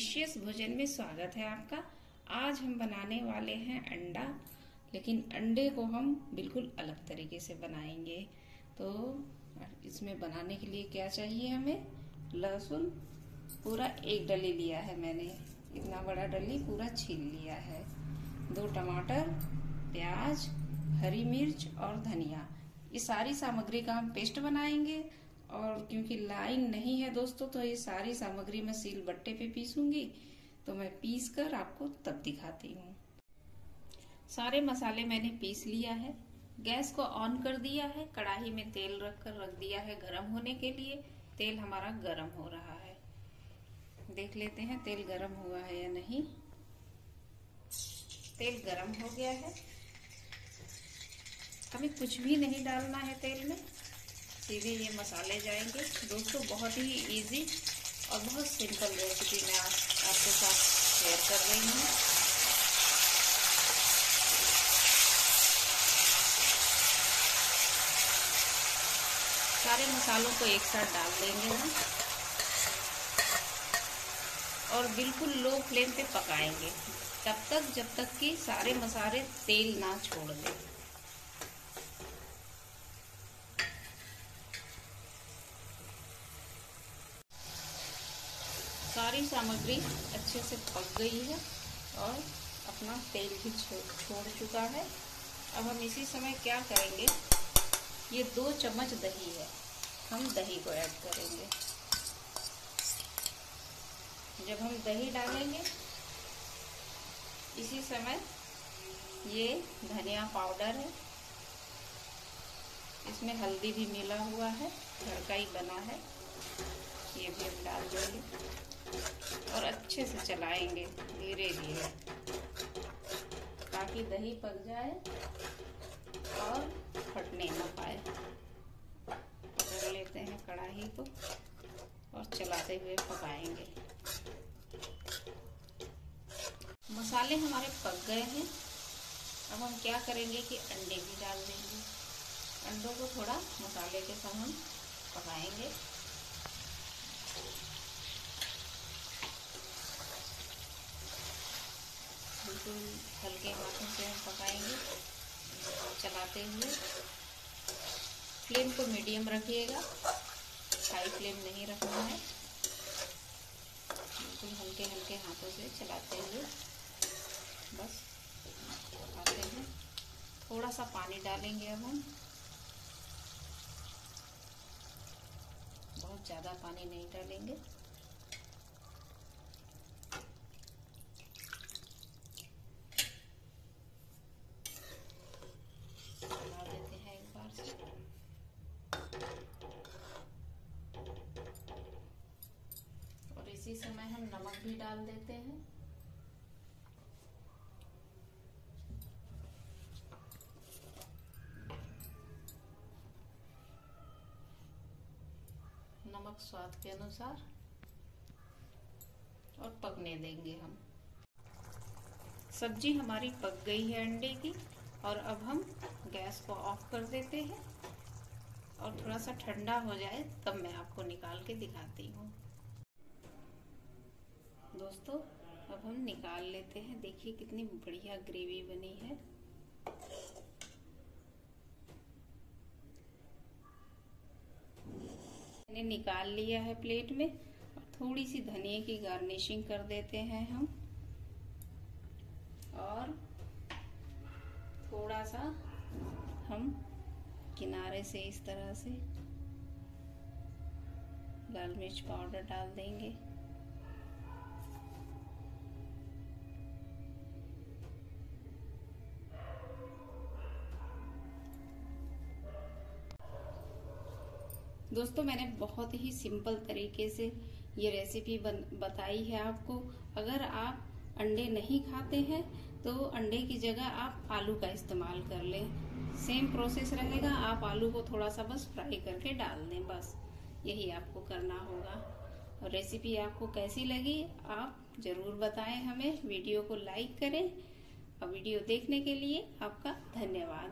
Delicious भोजन में स्वागत है आपका। आज हम बनाने वाले हैं अंडा, लेकिन अंडे को हम बिल्कुल अलग तरीके से बनाएँगे। तो इसमें बनाने के लिए क्या चाहिए हमें? लहसुन, पूरा एक डली लिया है मैंने। इतना बड़ा डली, पूरा छील लिया है। दो टमाटर, प्याज, हरी मिर्च और धनिया। ये सारी सामग्री का हम पेस्ट बनाएँगे। और क्योंकि लाइन नहीं है दोस्तों तो ये सारी सामग्री मैं सील बट्टे पे पीसूँगी। तो मैं पीस कर आपको तब दिखाती हूँ। सारे मसाले मैंने पीस लिया है। गैस को ऑन कर दिया है। कढ़ाई में तेल रख कर रख दिया है गरम होने के लिए। तेल हमारा गरम हो रहा है। देख लेते हैं तेल गरम हुआ है या नहीं। तेल गरम हो गया है। हमें कुछ भी नहीं डालना है तेल में। सीधे ये मसाले जाएँगे। दोस्तों बहुत ही इजी और बहुत सिंपल रेसिपी मैं आप, आपके साथ शेयर कर रही हूँ। सारे मसालों को एक साथ डाल देंगे हम। और बिल्कुल लो फ्लेम पे पकाएँगे। तब तक जब तक कि सारे मसाले तेल ना छोड़ दें। सारी सामग्री अच्छे से पक गई है और अपना तेल भी छोड़ चुका है। अब हम इसी समय क्या करेंगे? ये दो चम्मच दही है। हम दही को ऐड करेंगे। जब हम दही डालेंगे, इसी समय ये धनिया पाउडर है। इसमें हल्दी भी मिला हुआ है, तड़का ही बना है। ये भी हम डाल देंगे। और अच्छे से चलाएँगे, धीरे धीरे। ताकि दही पक जाए और फटने न पाए। पकड़ लेते हैं कढ़ाई को और चलाते हुए पकाएँगे। मसाले हमारे पक गए हैं। अब हम क्या करेंगे कि अंडे भी डाल देंगे। अंडों को थोड़ा मसाले के साथ हम पकाएँगे। बिल्कुल हल्के हाथों से हम पकाएँगे। चलाते हुए। फ्लेम को मीडियम रखिएगा। हाई फ्लेम नहीं रखना है। बिल्कुल हल्के हल्के हाथों से चलाते हुए। बस, पकाते हैं। थोड़ा सा पानी डालेंगे अब हम बहुत ज़्यादा पानी नहीं डालेंगे। इसी समय हम नमक भी डाल देते हैं। नमक स्वाद के अनुसार और पकने देंगे हम। सब्ज़ी हमारी पक गई है अंडे की और अब हम गैस को ऑफ़ कर देते हैं और थोड़ा सा ठंडा हो जाए तब मैं आपको निकाल के दिखाती हूँ। दोस्तों, अब हम निकाल लेते हैं। देखिए कितनी बढ़िया ग्रेवी बनी है। मैंने निकाल लिया है प्लेट में। और थोड़ी सी धनिया की गार्निशिंग कर देते हैं हम। और थोड़ा सा हम किनारे से इस तरह से लाल मिर्च पाउडर डाल देंगे। दोस्तों, मैंने बहुत ही सिंपल तरीके से ये रेसिपी बन, बताई है आपको। अगर आप अंडे नहीं खाते हैं तो अंडे की जगह आप आलू का इस्तेमाल कर लें। सेम प्रोसेस रहेगा, आप आलू को थोड़ा सा बस फ्राई करके डाल दें, बस। यही आपको करना होगा। और रेसिपी आपको कैसी लगी, आप ज़रूर बताएँ हमें। वीडियो को लाइक करें। और वीडियो देखने के लिए आपका धन्यवाद।